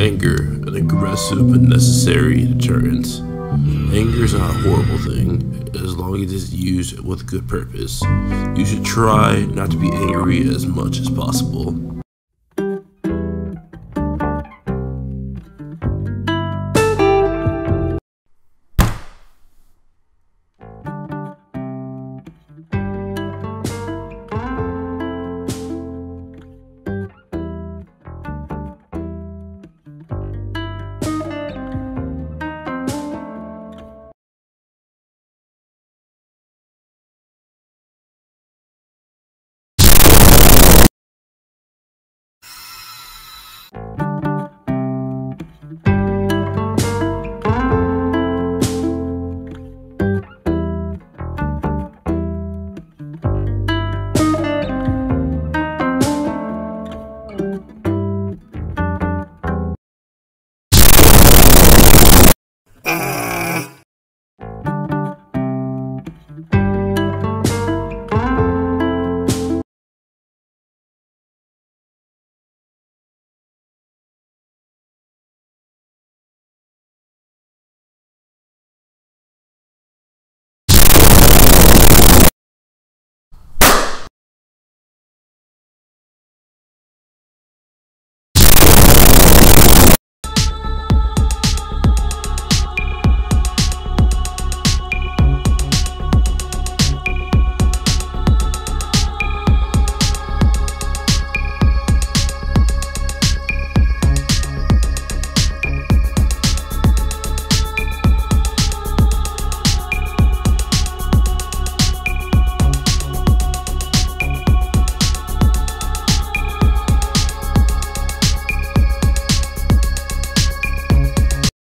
Anger, an aggressive but necessary deterrent. Anger is not a horrible thing, as long as it is used with good purpose. You should try not to be angry as much as possible.